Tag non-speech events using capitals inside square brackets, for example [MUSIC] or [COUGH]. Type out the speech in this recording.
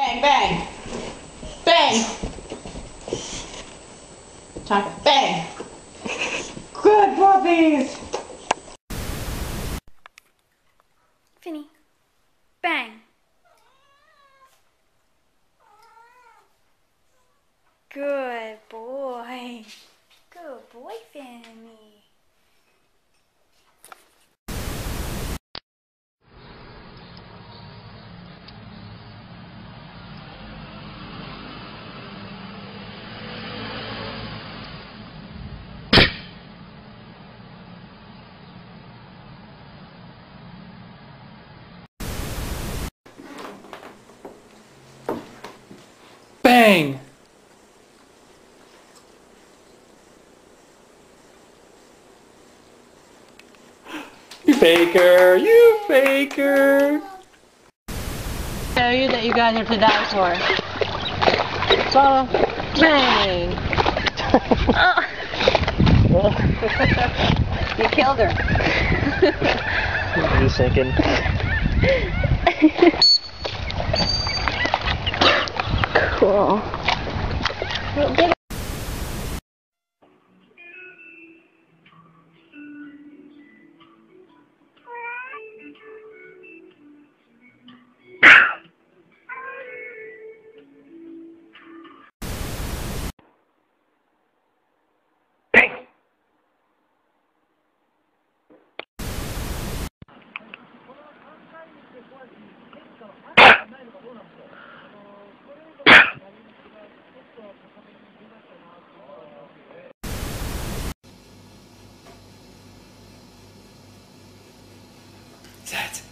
Bang, bang. Bang. Tonka, bang. Good puppies. Finny. Bang. Good boy. Good boy, Finny. Bang! You faker! You faker! Tell you that you guys are to die for. So, bang. [LAUGHS] Oh. [LAUGHS] you killed her. Ồ. Thank you. Dad.